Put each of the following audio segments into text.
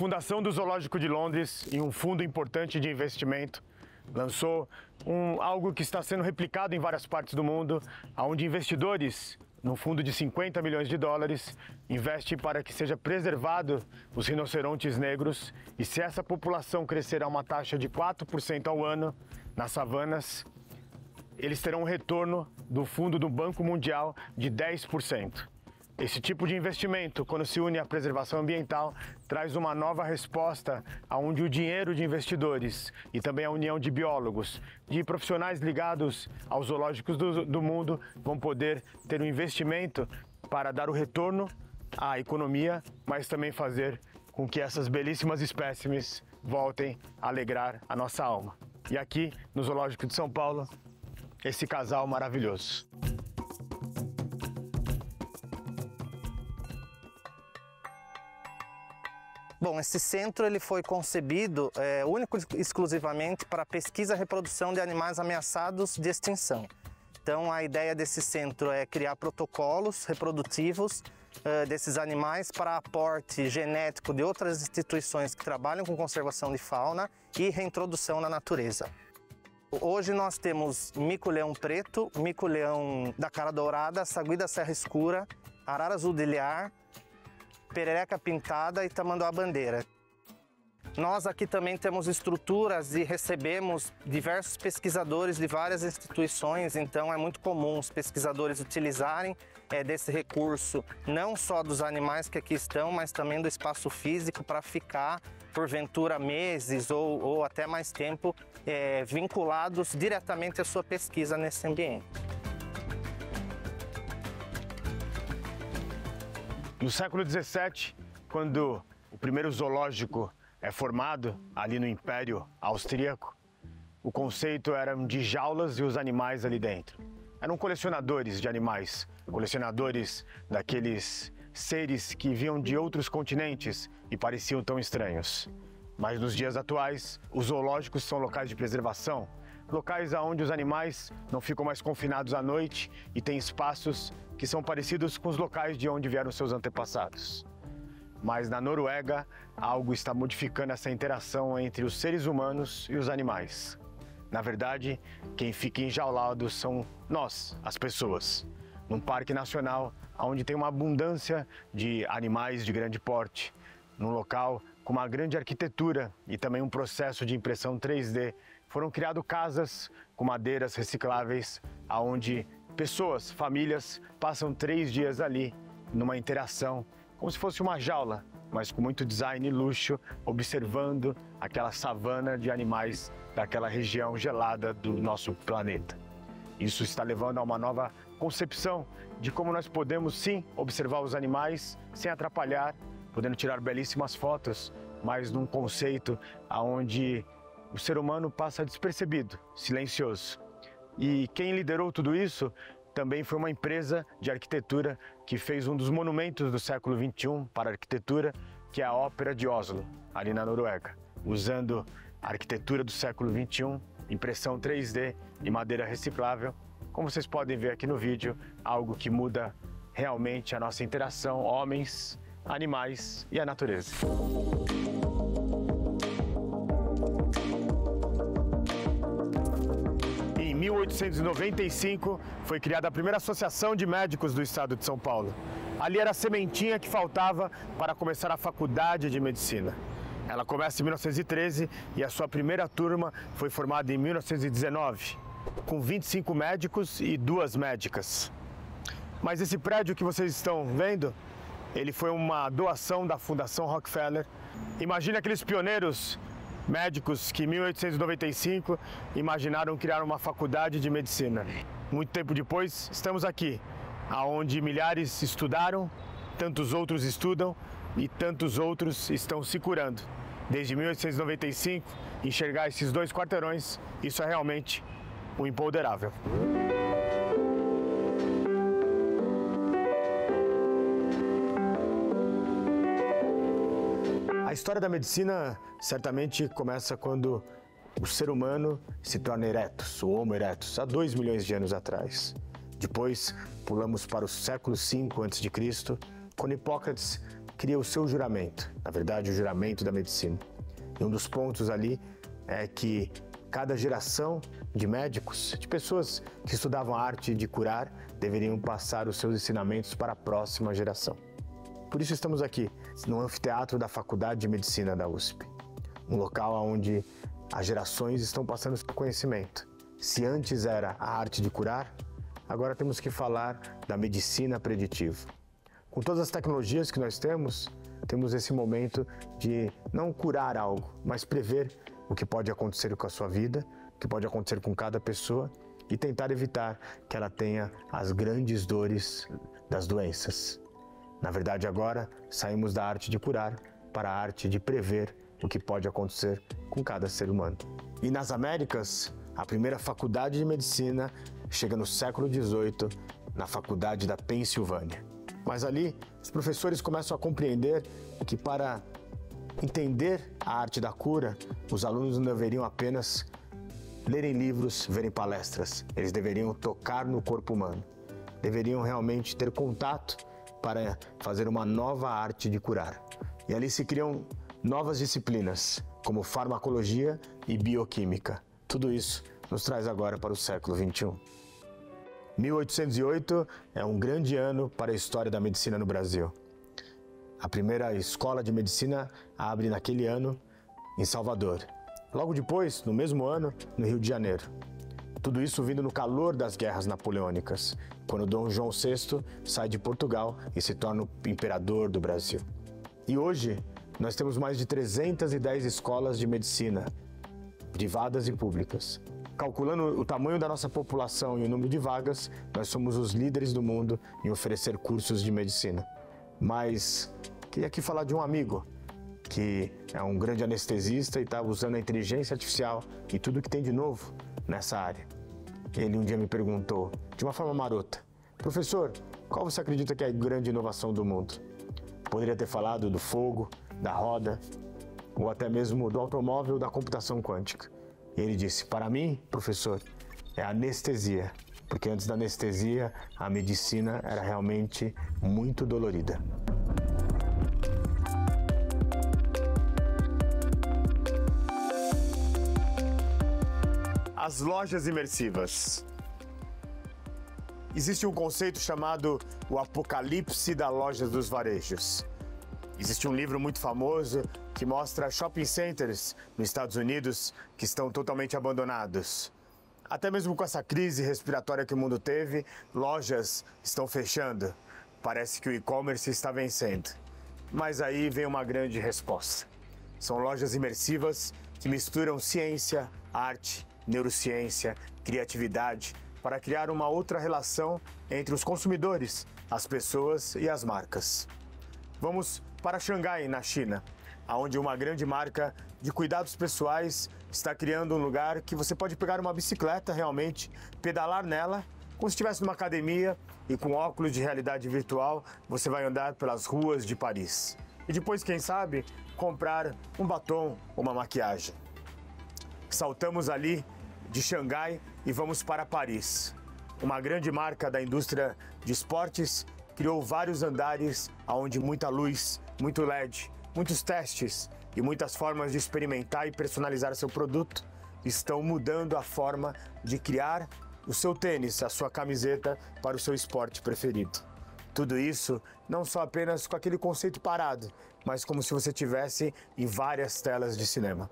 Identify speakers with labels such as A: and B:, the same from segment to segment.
A: Fundação do Zoológico de Londres e um fundo importante de investimento lançou um, algo que está sendo replicado em várias partes do mundo, onde investidores, num fundo de 50 milhões de dólares, investem para que seja preservado os rinocerontes negros e se essa população crescer a uma taxa de 4% ao ano nas savanas, eles terão um retorno do fundo do Banco Mundial de 10%. Esse tipo de investimento, quando se une à preservação ambiental, traz uma nova resposta aonde o dinheiro de investidores e também a união de biólogos, de profissionais ligados aos zoológicos do, do mundo vão poder ter um investimento para dar o retorno à economia, mas também fazer com que essas belíssimas espécimes voltem a alegrar a nossa alma. E aqui no Zoológico de São Paulo, esse casal maravilhoso.
B: Bom, esse centro ele foi concebido é, único exclusivamente para pesquisa e reprodução de animais ameaçados de extinção. Então a ideia desse centro é criar protocolos reprodutivos uh, desses animais para aporte genético de outras instituições que trabalham com conservação de fauna e reintrodução na natureza. Hoje nós temos mico-leão preto, mico-leão da cara dourada, sagui da serra escura, arara azul de ilhar, perereca pintada e tamanduá bandeira. Nós aqui também temos estruturas e recebemos diversos pesquisadores de várias instituições, então é muito comum os pesquisadores utilizarem é, desse recurso, não só dos animais que aqui estão, mas também do espaço físico para ficar, porventura, meses ou, ou até mais tempo é, vinculados diretamente à sua pesquisa nesse ambiente.
A: No século XVII, quando o primeiro zoológico é formado ali no Império Austríaco, o conceito era de jaulas e os animais ali dentro. Eram colecionadores de animais, colecionadores daqueles seres que vinham de outros continentes e pareciam tão estranhos. Mas nos dias atuais, os zoológicos são locais de preservação, locais onde os animais não ficam mais confinados à noite e têm espaços que são parecidos com os locais de onde vieram seus antepassados. Mas na Noruega, algo está modificando essa interação entre os seres humanos e os animais. Na verdade, quem fica enjaulado são nós, as pessoas. Num parque nacional onde tem uma abundância de animais de grande porte, num local com uma grande arquitetura e também um processo de impressão 3D, foram criadas casas com madeiras recicláveis, aonde Pessoas, famílias passam três dias ali numa interação, como se fosse uma jaula, mas com muito design e luxo, observando aquela savana de animais daquela região gelada do nosso planeta. Isso está levando a uma nova concepção de como nós podemos sim observar os animais sem atrapalhar, podendo tirar belíssimas fotos, mas num conceito aonde o ser humano passa despercebido, silencioso. E quem liderou tudo isso também foi uma empresa de arquitetura que fez um dos monumentos do século XXI para a arquitetura, que é a Ópera de Oslo, ali na Noruega, usando a arquitetura do século XXI, impressão 3D e madeira reciclável. Como vocês podem ver aqui no vídeo, algo que muda realmente a nossa interação homens, animais e a natureza. 1895 foi criada a primeira associação de médicos do estado de São Paulo. Ali era a sementinha que faltava para começar a faculdade de medicina. Ela começa em 1913 e a sua primeira turma foi formada em 1919, com 25 médicos e duas médicas. Mas esse prédio que vocês estão vendo, ele foi uma doação da Fundação Rockefeller. Imagine aqueles pioneiros médicos que em 1895 imaginaram criar uma faculdade de medicina. Muito tempo depois, estamos aqui, aonde milhares estudaram, tantos outros estudam e tantos outros estão se curando. Desde 1895, enxergar esses dois quarteirões, isso é realmente o imponderável. A história da medicina certamente começa quando o ser humano se torna eretus, o Homo erectus, há 2 milhões de anos atrás. Depois pulamos para o século V a.C., quando Hipócrates cria o seu juramento, na verdade, o juramento da medicina. E um dos pontos ali é que cada geração de médicos, de pessoas que estudavam a arte de curar, deveriam passar os seus ensinamentos para a próxima geração. Por isso estamos aqui, no anfiteatro da Faculdade de Medicina da USP, um local onde as gerações estão passando seu conhecimento. Se antes era a arte de curar, agora temos que falar da medicina preditiva. Com todas as tecnologias que nós temos, temos esse momento de não curar algo, mas prever o que pode acontecer com a sua vida, o que pode acontecer com cada pessoa e tentar evitar que ela tenha as grandes dores das doenças. Na verdade, agora saímos da arte de curar para a arte de prever o que pode acontecer com cada ser humano. E nas Américas, a primeira faculdade de medicina chega no século XVIII, na Faculdade da Pensilvânia. Mas ali, os professores começam a compreender que para entender a arte da cura, os alunos não deveriam apenas lerem livros, verem palestras. Eles deveriam tocar no corpo humano. Deveriam realmente ter contato para fazer uma nova arte de curar. E ali se criam novas disciplinas, como farmacologia e bioquímica. Tudo isso nos traz agora para o século 21. 1808 é um grande ano para a história da medicina no Brasil. A primeira escola de medicina abre naquele ano em Salvador. Logo depois, no mesmo ano, no Rio de Janeiro. Tudo isso vindo no calor das guerras napoleônicas, quando Dom João VI sai de Portugal e se torna o imperador do Brasil. E hoje, nós temos mais de 310 escolas de medicina, privadas e públicas. Calculando o tamanho da nossa população e o número de vagas, nós somos os líderes do mundo em oferecer cursos de medicina. Mas queria aqui falar de um amigo que é um grande anestesista e está usando a inteligência artificial e tudo que tem de novo nessa área. Ele um dia me perguntou, de uma forma marota, professor, qual você acredita que é a grande inovação do mundo? Poderia ter falado do fogo, da roda, ou até mesmo do automóvel da computação quântica. E ele disse: Para mim, professor, é anestesia, porque antes da anestesia a medicina era realmente muito dolorida. As lojas imersivas. Existe um conceito chamado o apocalipse da loja dos varejos. Existe um livro muito famoso que mostra shopping centers nos Estados Unidos que estão totalmente abandonados. Até mesmo com essa crise respiratória que o mundo teve, lojas estão fechando. Parece que o e-commerce está vencendo. Mas aí vem uma grande resposta. São lojas imersivas que misturam ciência, arte, neurociência, criatividade para criar uma outra relação entre os consumidores, as pessoas e as marcas. Vamos para Xangai, na China, onde uma grande marca de cuidados pessoais está criando um lugar que você pode pegar uma bicicleta realmente, pedalar nela, como se estivesse numa academia e com óculos de realidade virtual você vai andar pelas ruas de Paris. E depois, quem sabe, comprar um batom ou uma maquiagem. Saltamos ali de Xangai e vamos para Paris. Uma grande marca da indústria de esportes criou vários andares onde muita luz, muito LED, muitos testes e muitas formas de experimentar e personalizar seu produto estão mudando a forma de criar o seu tênis, a sua camiseta para o seu esporte preferido. Tudo isso não só apenas com aquele conceito parado, mas como se você tivesse em várias telas de cinema.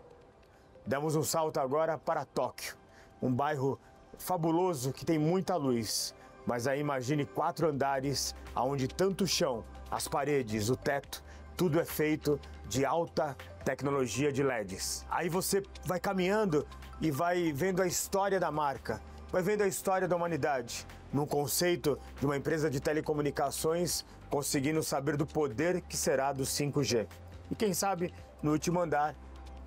A: Damos um salto agora para Tóquio, um bairro fabuloso que tem muita luz. Mas aí imagine quatro andares, aonde tanto o chão, as paredes, o teto tudo é feito de alta tecnologia de LEDs. Aí você vai caminhando e vai vendo a história da marca, vai vendo a história da humanidade, num conceito de uma empresa de telecomunicações conseguindo saber do poder que será do 5G. E quem sabe, no último andar,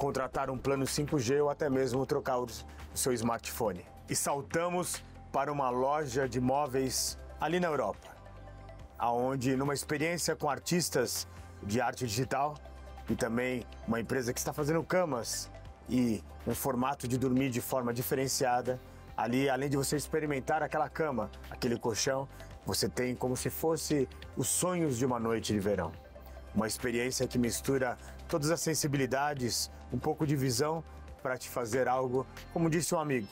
A: contratar um plano 5G ou até mesmo trocar o seu smartphone. E saltamos para uma loja de móveis ali na Europa, aonde numa experiência com artistas de arte digital e também uma empresa que está fazendo camas e um formato de dormir de forma diferenciada. Ali, além de você experimentar aquela cama, aquele colchão, você tem como se fosse os sonhos de uma noite de verão. Uma experiência que mistura todas as sensibilidades, um pouco de visão para te fazer algo, como disse um amigo,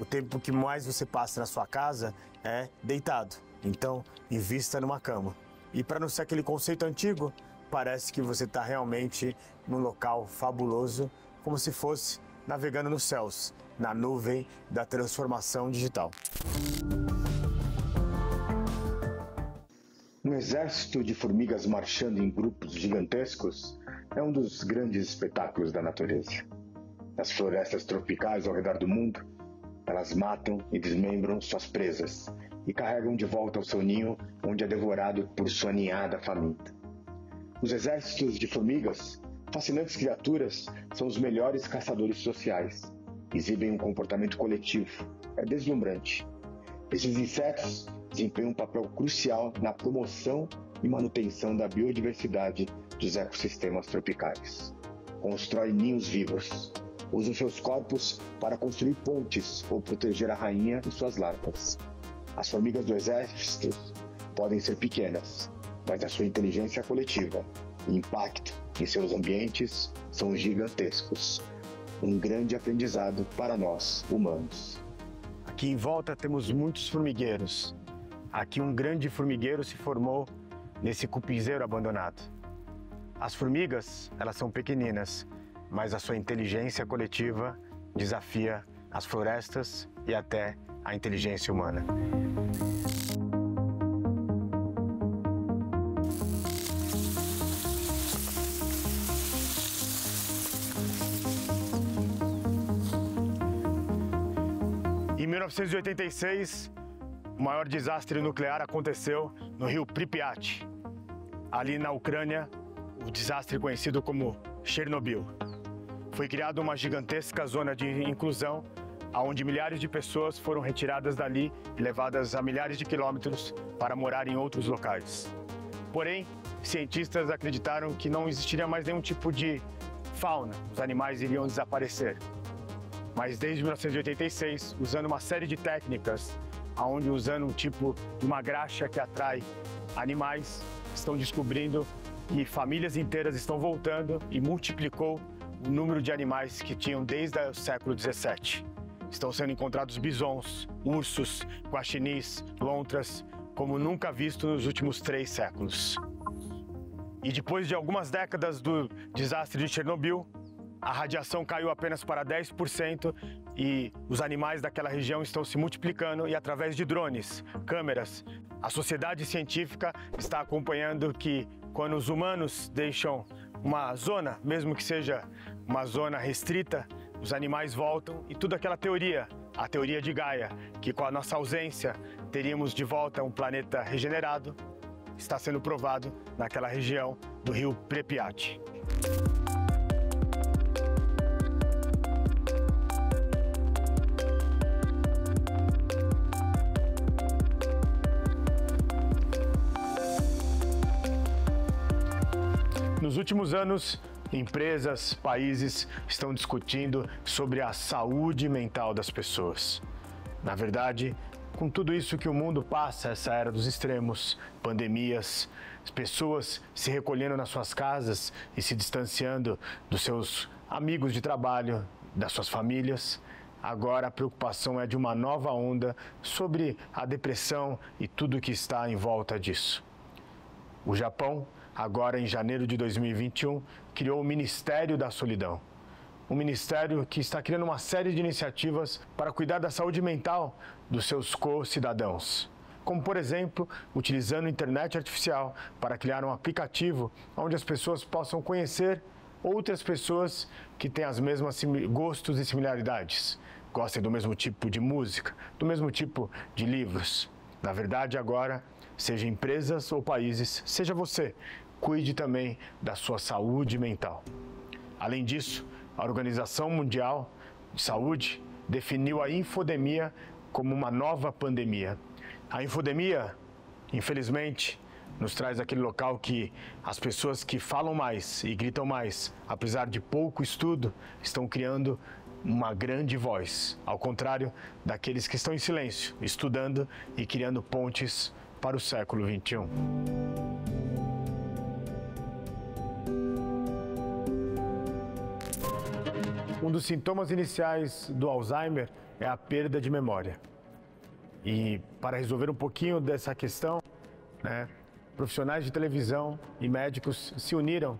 A: o tempo que mais você passa na sua casa é deitado. Então, invista numa cama. E para não ser aquele conceito antigo, parece que você está realmente num local fabuloso, como se fosse navegando nos céus, na nuvem da transformação digital.
C: Um exército de formigas marchando em grupos gigantescos é um dos grandes espetáculos da natureza. Nas florestas tropicais ao redor do mundo, elas matam e desmembram suas presas e carregam de volta ao seu ninho, onde é devorado por sua ninhada faminta. Os exércitos de formigas, fascinantes criaturas, são os melhores caçadores sociais. Exibem um comportamento coletivo. É deslumbrante. Esses insetos desempenha um papel crucial na promoção e manutenção da biodiversidade dos ecossistemas tropicais. Constrói ninhos vivos. Usa seus corpos para construir pontes ou proteger a rainha e suas larvas. As formigas do exército podem ser pequenas, mas a sua inteligência coletiva e impacto em seus ambientes são gigantescos. Um grande aprendizado para nós, humanos.
A: Aqui em volta temos muitos formigueiros, Aqui um grande formigueiro se formou nesse cupizeiro abandonado. As formigas, elas são pequeninas, mas a sua inteligência coletiva desafia as florestas e até a inteligência humana. Em 1986, o maior desastre nuclear aconteceu no rio Pripyat, ali na Ucrânia, o desastre conhecido como Chernobyl. Foi criada uma gigantesca zona de inclusão, onde milhares de pessoas foram retiradas dali e levadas a milhares de quilômetros para morar em outros locais. Porém, cientistas acreditaram que não existiria mais nenhum tipo de fauna, os animais iriam desaparecer. Mas desde 1986, usando uma série de técnicas aonde usando um tipo de uma graxa que atrai animais, estão descobrindo que famílias inteiras estão voltando e multiplicou o número de animais que tinham desde o século 17. Estão sendo encontrados bisons, ursos, guaxinins, lontras, como nunca visto nos últimos três séculos. E depois de algumas décadas do desastre de Chernobyl, a radiação caiu apenas para 10% e os animais daquela região estão se multiplicando e através de drones, câmeras, a sociedade científica está acompanhando que quando os humanos deixam uma zona, mesmo que seja uma zona restrita, os animais voltam e tudo aquela teoria, a teoria de Gaia, que com a nossa ausência teríamos de volta um planeta regenerado, está sendo provado naquela região do rio Pripyat. Nos últimos anos, empresas, países estão discutindo sobre a saúde mental das pessoas. Na verdade, com tudo isso que o mundo passa, essa era dos extremos, pandemias, as pessoas se recolhendo nas suas casas e se distanciando dos seus amigos de trabalho, das suas famílias. Agora a preocupação é de uma nova onda sobre a depressão e tudo que está em volta disso. O Japão agora em janeiro de 2021, criou o Ministério da Solidão. Um ministério que está criando uma série de iniciativas para cuidar da saúde mental dos seus co-cidadãos. Como, por exemplo, utilizando internet artificial para criar um aplicativo onde as pessoas possam conhecer outras pessoas que têm as mesmas gostos e similaridades, gostem do mesmo tipo de música, do mesmo tipo de livros. Na verdade, agora, seja empresas ou países, seja você cuide também da sua saúde mental. Além disso, a Organização Mundial de Saúde definiu a infodemia como uma nova pandemia. A infodemia, infelizmente, nos traz aquele local que as pessoas que falam mais e gritam mais, apesar de pouco estudo, estão criando uma grande voz, ao contrário daqueles que estão em silêncio, estudando e criando pontes para o século 21. Dos sintomas iniciais do Alzheimer é a perda de memória. E para resolver um pouquinho dessa questão, né, profissionais de televisão e médicos se uniram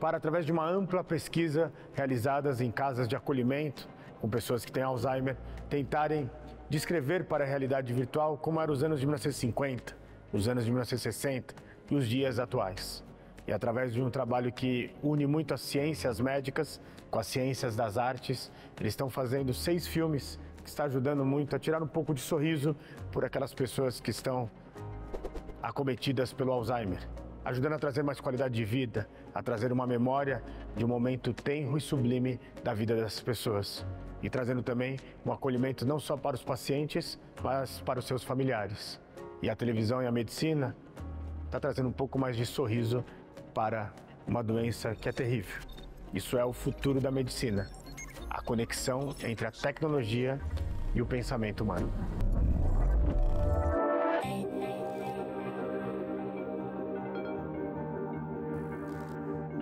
A: para, através de uma ampla pesquisa realizadas em casas de acolhimento com pessoas que têm Alzheimer, tentarem descrever para a realidade virtual como eram os anos de 1950, os anos de 1960 e os dias atuais. E através de um trabalho que une muito as ciências médicas com as ciências das artes, eles estão fazendo seis filmes que está ajudando muito a tirar um pouco de sorriso por aquelas pessoas que estão acometidas pelo Alzheimer, ajudando a trazer mais qualidade de vida, a trazer uma memória de um momento tenro e sublime da vida dessas pessoas e trazendo também um acolhimento não só para os pacientes, mas para os seus familiares. E a televisão e a medicina está trazendo um pouco mais de sorriso para uma doença que é terrível. Isso é o futuro da medicina, a conexão entre a tecnologia e o pensamento humano.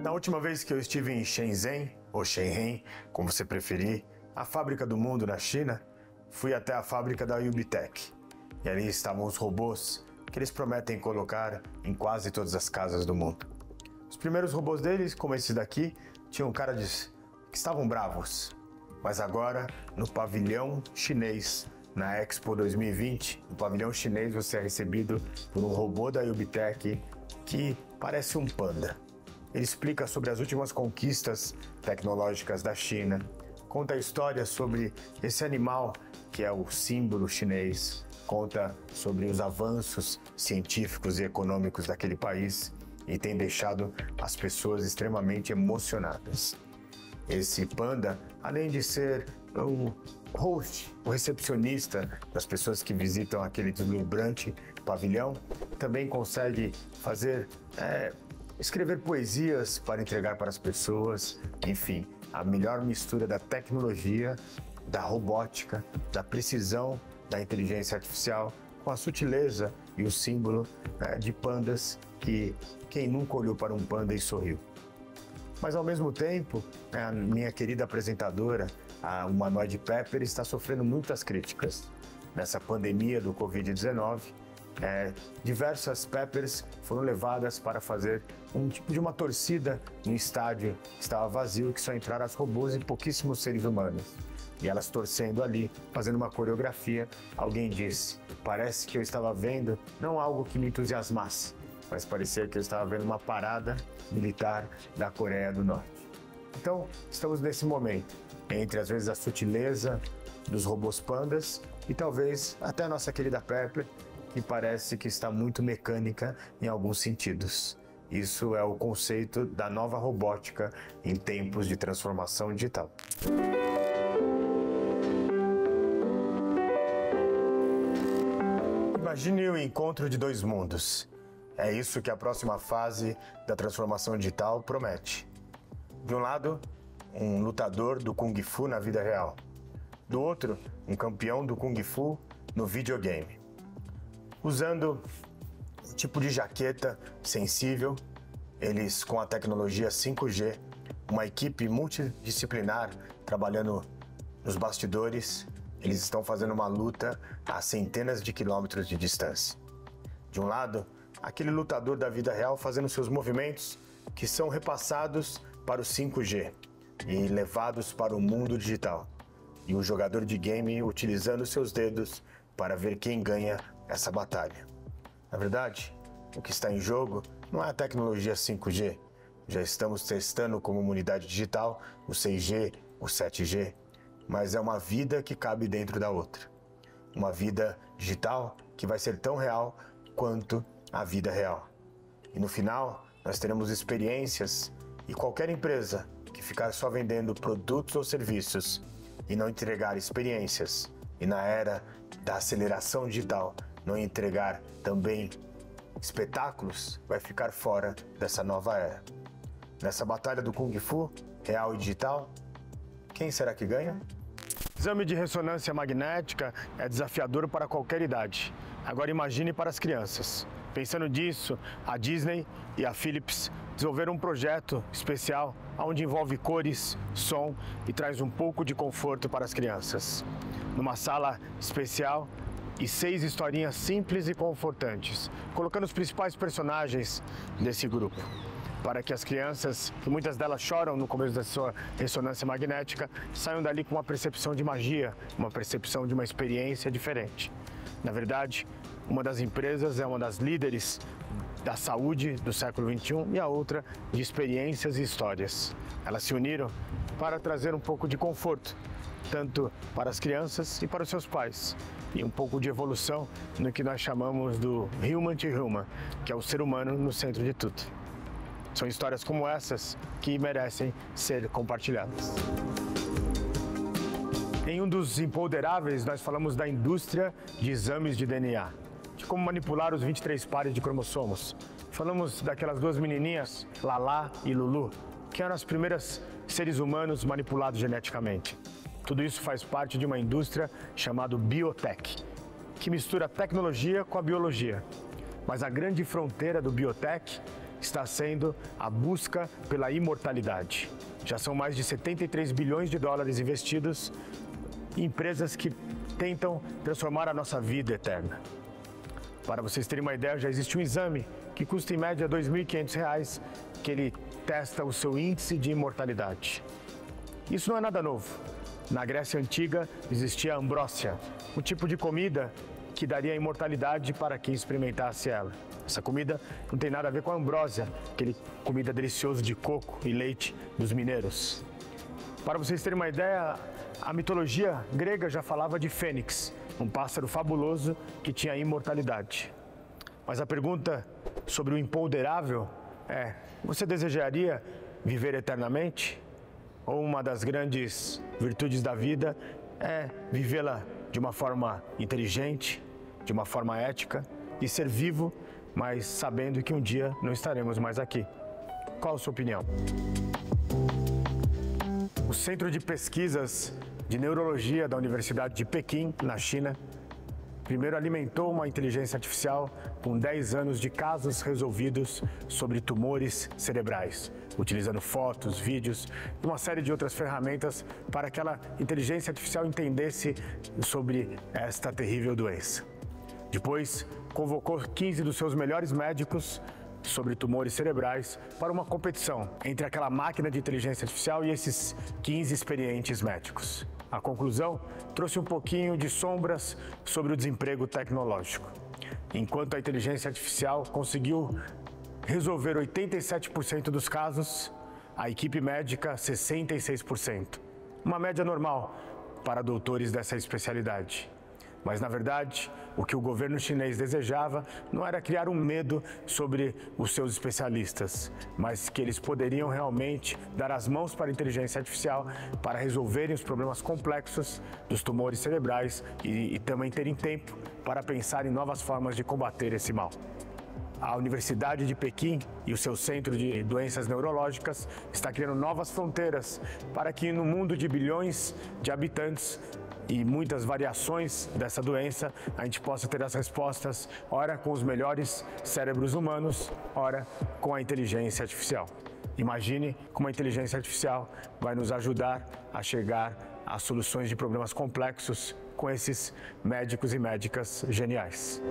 A: Na última vez que eu estive em Shenzhen, ou Shenzhen, como você preferir, a fábrica do mundo na China, fui até a fábrica da Ubitech. E ali estavam os robôs que eles prometem colocar em quase todas as casas do mundo. Os primeiros robôs deles, como esse daqui, tinham cara de que estavam bravos. Mas agora, no pavilhão chinês, na Expo 2020, no pavilhão chinês você é recebido por um robô da Ubitech que parece um panda. Ele explica sobre as últimas conquistas tecnológicas da China, conta a história sobre esse animal que é o símbolo chinês, conta sobre os avanços científicos e econômicos daquele país e tem deixado as pessoas extremamente emocionadas. Esse panda, além de ser o host, o recepcionista das pessoas que visitam aquele deslumbrante pavilhão, também consegue fazer é, escrever poesias para entregar para as pessoas, enfim, a melhor mistura da tecnologia, da robótica, da precisão da inteligência artificial com a sutileza e o símbolo né, de pandas que quem nunca olhou para um panda e sorriu. Mas ao mesmo tempo, né, a minha querida apresentadora, a Humanoid Pepper, está sofrendo muitas críticas nessa pandemia do Covid-19 é, diversas Peppers foram levadas para fazer um tipo de uma torcida no estádio que estava vazio, que só entraram as robôs e pouquíssimos seres humanos. E elas torcendo ali, fazendo uma coreografia, alguém disse: Parece que eu estava vendo não algo que me entusiasmasse, mas parecia que eu estava vendo uma parada militar da Coreia do Norte. Então, estamos nesse momento, entre às vezes a sutileza dos robôs pandas e talvez até a nossa querida Pepper e parece que está muito mecânica em alguns sentidos. Isso é o conceito da nova robótica em tempos de transformação digital. Imagine o encontro de dois mundos. É isso que a próxima fase da transformação digital promete. De um lado, um lutador do Kung Fu na vida real. Do outro, um campeão do Kung Fu no videogame usando um tipo de jaqueta sensível, eles com a tecnologia 5G, uma equipe multidisciplinar trabalhando nos bastidores, eles estão fazendo uma luta a centenas de quilômetros de distância. De um lado, aquele lutador da vida real fazendo seus movimentos que são repassados para o 5G e levados para o mundo digital. E o jogador de game utilizando seus dedos para ver quem ganha essa batalha. Na verdade, o que está em jogo não é a tecnologia 5G. Já estamos testando como comunidade digital o 6G, o 7G, mas é uma vida que cabe dentro da outra. Uma vida digital que vai ser tão real quanto a vida real. E no final, nós teremos experiências e qualquer empresa que ficar só vendendo produtos ou serviços e não entregar experiências, e na era da aceleração digital, não entregar também espetáculos, vai ficar fora dessa nova era. Nessa batalha do Kung Fu, real e digital, quem será que ganha? exame de ressonância magnética é desafiador para qualquer idade. Agora imagine para as crianças. Pensando nisso, a Disney e a Philips desenvolveram um projeto especial onde envolve cores, som e traz um pouco de conforto para as crianças. Numa sala especial e seis historinhas simples e confortantes, colocando os principais personagens desse grupo para que as crianças, que muitas delas choram no começo da sua ressonância magnética, saiam dali com uma percepção de magia, uma percepção de uma experiência diferente. Na verdade, uma das empresas é uma das líderes da saúde do século XXI e a outra de experiências e histórias. Elas se uniram para trazer um pouco de conforto, tanto para as crianças e para os seus pais, e um pouco de evolução no que nós chamamos do human to human, que é o ser humano no centro de tudo. São histórias como essas que merecem ser compartilhadas. Em um dos empoderáveis, nós falamos da indústria de exames de DNA, de como manipular os 23 pares de cromossomos. Falamos daquelas duas menininhas, Lala e Lulu, que eram as primeiras seres humanos manipulados geneticamente. Tudo isso faz parte de uma indústria chamada biotech, que mistura tecnologia com a biologia. Mas a grande fronteira do biotech está sendo a busca pela imortalidade. Já são mais de 73 bilhões de dólares investidos em empresas que tentam transformar a nossa vida eterna. Para vocês terem uma ideia, já existe um exame que custa em média R$ 2.500, que ele testa o seu índice de imortalidade. Isso não é nada novo. Na Grécia Antiga existia a ambrósia, um tipo de comida que daria imortalidade para quem experimentasse ela. Essa comida não tem nada a ver com a ambrósia, aquele comida deliciosa de coco e leite dos mineiros. Para vocês terem uma ideia, a mitologia grega já falava de fênix, um pássaro fabuloso que tinha imortalidade. Mas a pergunta sobre o imponderável é: você desejaria viver eternamente? Ou uma das grandes virtudes da vida é vivê-la de uma forma inteligente, de uma forma ética e ser vivo mas sabendo que um dia não estaremos mais aqui. Qual a sua opinião? O Centro de Pesquisas de Neurologia da Universidade de Pequim, na China, primeiro alimentou uma inteligência artificial com 10 anos de casos resolvidos sobre tumores cerebrais, utilizando fotos, vídeos e uma série de outras ferramentas para que aquela inteligência artificial entendesse sobre esta terrível doença. Depois, convocou 15 dos seus melhores médicos sobre tumores cerebrais para uma competição entre aquela máquina de inteligência artificial e esses 15 experientes médicos. A conclusão trouxe um pouquinho de sombras sobre o desemprego tecnológico. Enquanto a inteligência artificial conseguiu resolver 87% dos casos, a equipe médica 66%. Uma média normal para doutores dessa especialidade. Mas, na verdade, o que o governo chinês desejava não era criar um medo sobre os seus especialistas, mas que eles poderiam realmente dar as mãos para a inteligência artificial para resolverem os problemas complexos dos tumores cerebrais e, e também terem tempo para pensar em novas formas de combater esse mal. A Universidade de Pequim e o seu Centro de Doenças Neurológicas está criando novas fronteiras para que no mundo de bilhões de habitantes e muitas variações dessa doença, a gente possa ter as respostas, ora com os melhores cérebros humanos, ora com a inteligência artificial. Imagine como a inteligência artificial vai nos ajudar a chegar a soluções de problemas complexos com esses médicos e médicas geniais.